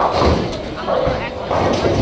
I'm going to go ahead and go ahead and go ahead.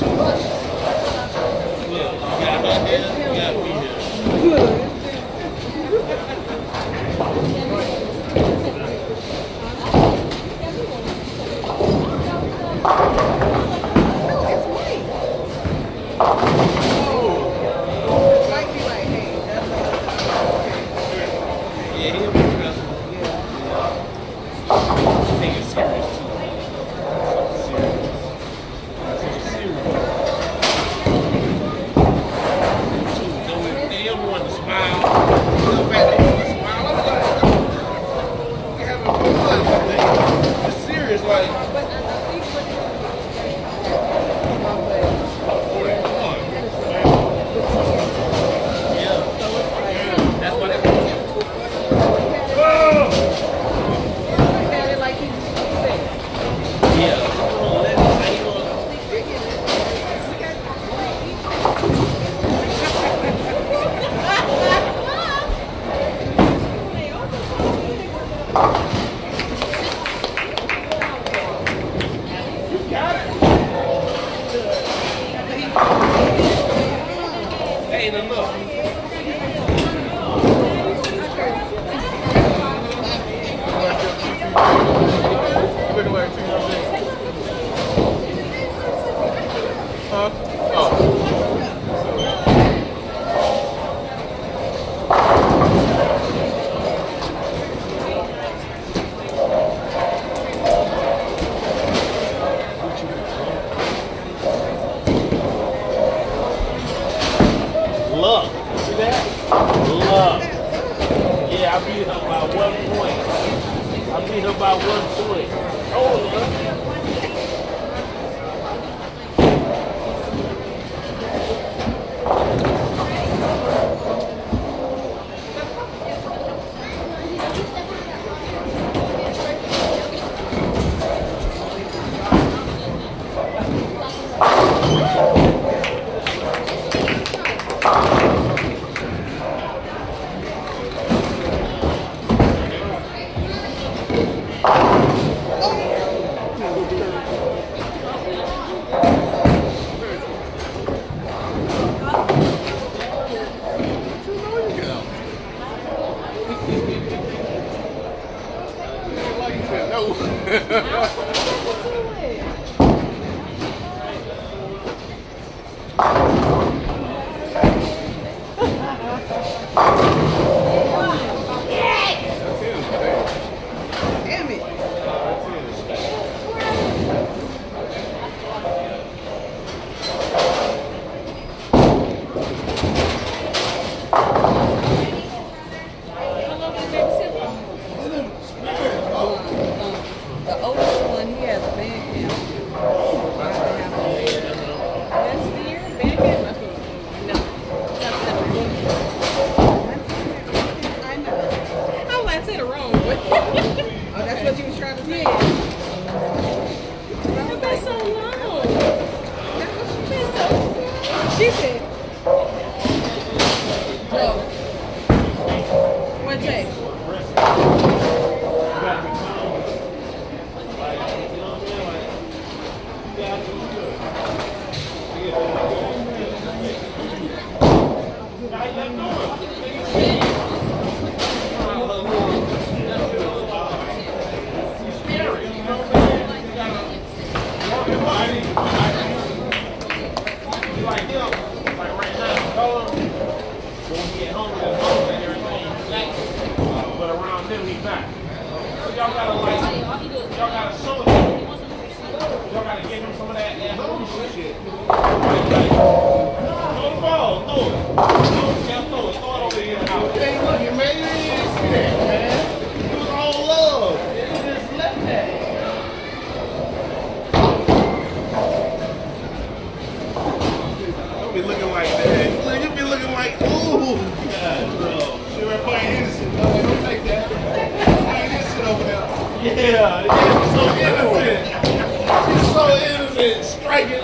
Bush. Look. See that? Look. Yeah, I beat her by one point. I beat her by one point. Oh, look. What take? Like him, like right now, Colin, when he get home, he's home and everything, he's active. But around him, he's not. So y'all gotta like, y'all gotta show him. Y'all gotta give him some of that, that home shit. Like, like, throw the ball, throw it. Throw it, yeah, throw it, throw it over here. Hey, look, you made it. You didn't see that, man. It was all love. You just left that. Don't be looking like that. Look, you be looking like, ooh. God, bro. Were playing innocent. Don't take that. Playing innocent over there. Yeah, Yeah, so innocent. Innocent. Striking.